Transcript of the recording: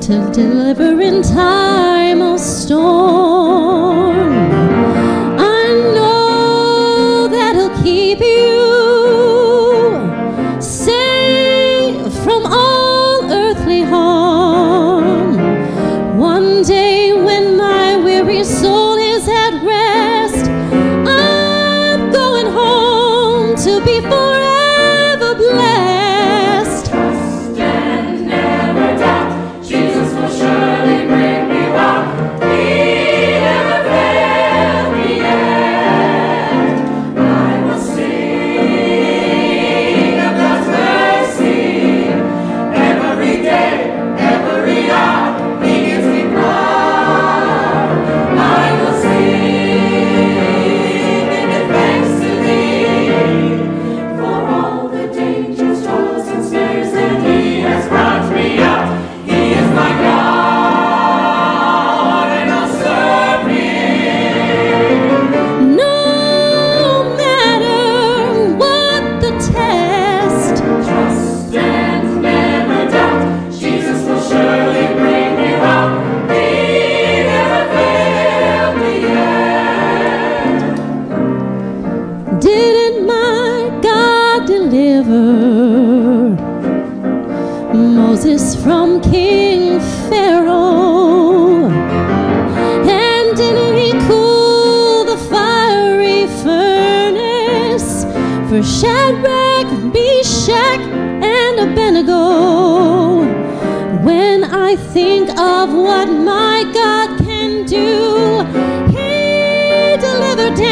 to deliver in time of storm. I know that He'll keep you. were Shadrach, Meshach, and Abednego. When I think of what my God can do, He delivered him.